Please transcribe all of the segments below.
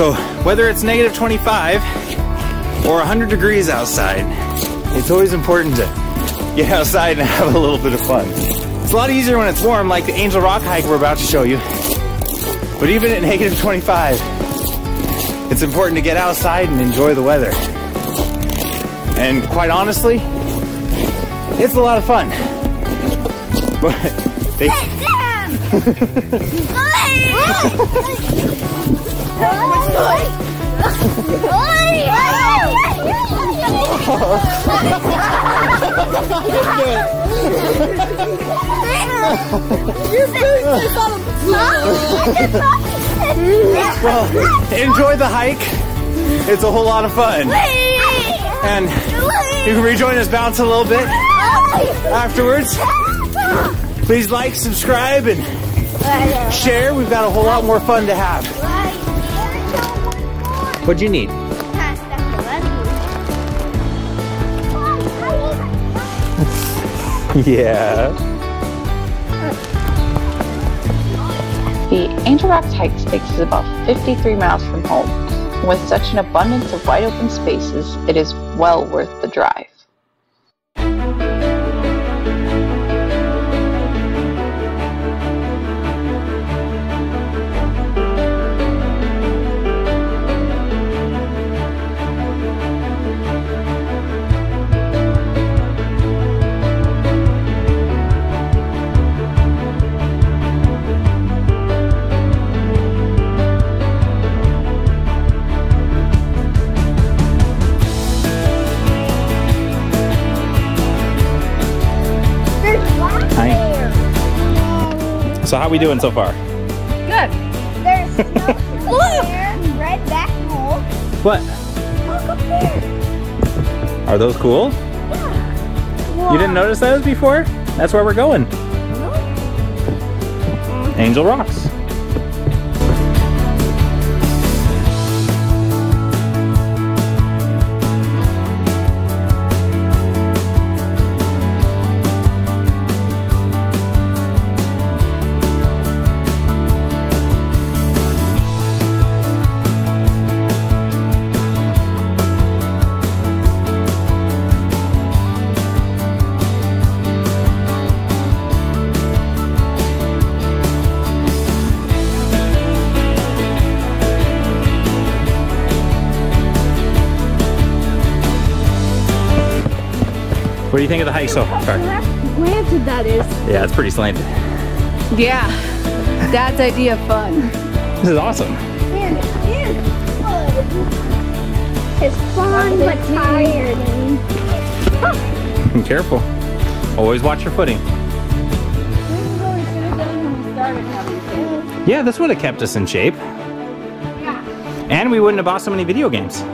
So whether it's negative 25 or 100 degrees outside, it's always important to get outside and have a little bit of fun. It's a lot easier when it's warm, like the Angel Rock hike we're about to show you. But even at negative 25, it's important to get outside and enjoy the weather. And quite honestly, it's a lot of fun. But they, enjoy the hike. It's a whole lot of fun. And you can rejoin us, bounce a little bit afterwards. Please like, subscribe, and share. We've got a whole lot more fun to have. What'd you need? Yeah. The Angel Rocks hike takes us about 53 miles from home. With such an abundance of wide open spaces, it is well worth the drive. So how we doing so far? Good. There's snow there, red back hole. What? Look up there. Are those cool? Yeah. You didn't notice those before? That's where we're going. Angel Rocks. What do you think of the hike so far? Granted, that is. Yeah, it's pretty slanted. Yeah, Dad's idea of fun. This is awesome. And it is fun. It's fun but tiring. Be careful. Always watch your footing. Yeah, this would have kept us in shape. Yeah. And we wouldn't have bought so many video games.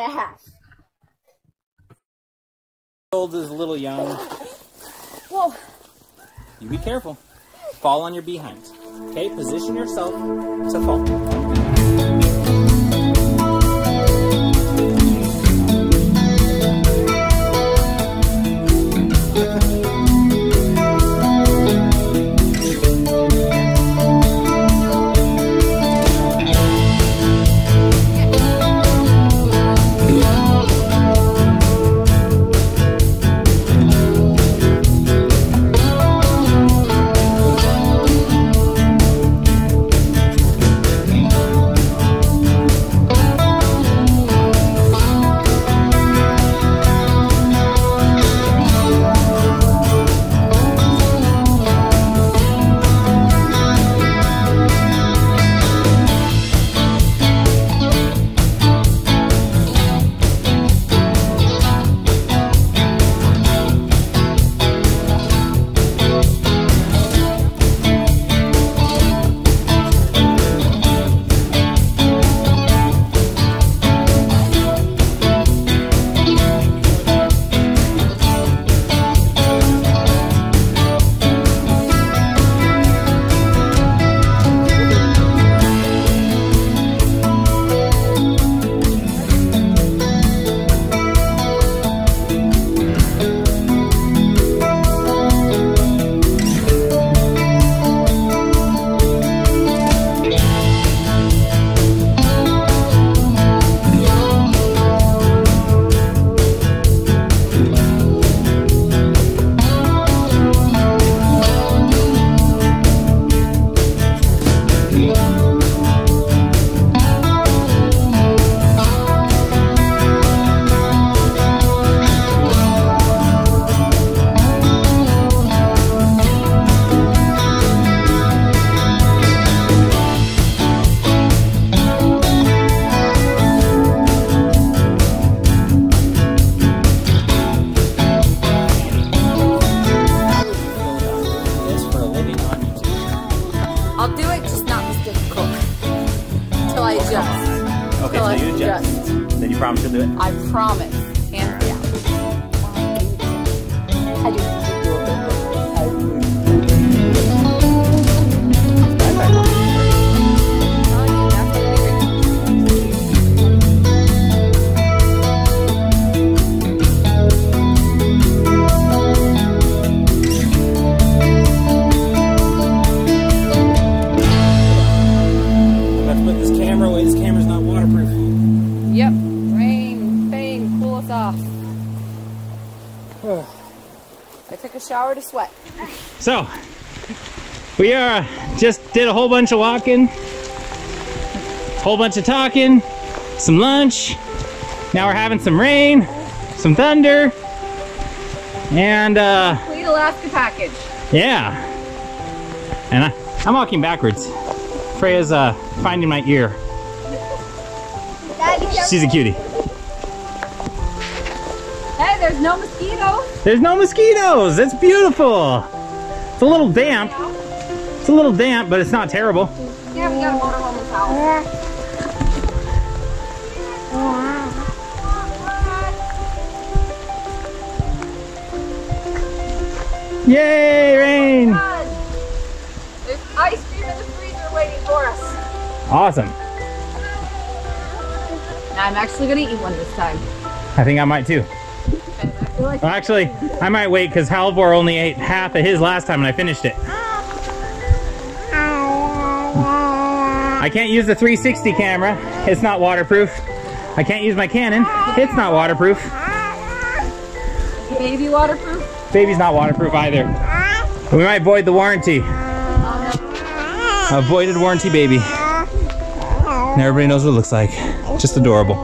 Dad. Old is a little young. Whoa. You be careful. Fall on your behinds. Okay, position yourself to fall. Adjust. Okay, Till so I you. Then you promise you'll do it? I promise. Shower to sweat. So, we are just did a whole bunch of walking, whole bunch of talking, some lunch. Now we're having some rain, some thunder, and uh, Complete Alaska package. yeah. And I, I'm walking backwards. Freya's uh, finding my ear. She's a cutie. There's no mosquitoes. There's no mosquitoes. It's beautiful. It's a little damp. It's a little damp, but it's not terrible. Yeah, we got a motorhome towel. Yeah. Yay, rain! Oh There's ice cream in the freezer waiting for us. Awesome. I'm actually going to eat one this time. I think I might too actually, I might wait because Halvor only ate half of his last time and I finished it. I can't use the 360 camera. It's not waterproof. I can't use my Canon. It's not waterproof. baby waterproof. Baby's not waterproof either. We might void the warranty. A voided warranty baby. And everybody knows what it looks like. Just adorable.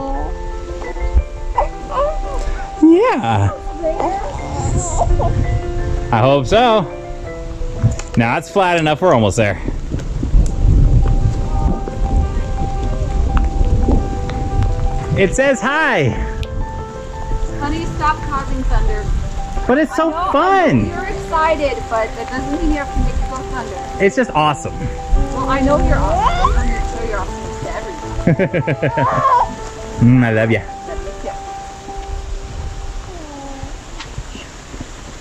Yeah. I hope so. Now it's flat enough. We're almost there. It says hi, Honey, stop causing thunder. but it's so know- I know fun. You're excited, but that doesn't mean you have to make it go thunder. It's just awesome. Well, I know you're awesome. I'm going to show you're awesome to everyone. Mm, I love you.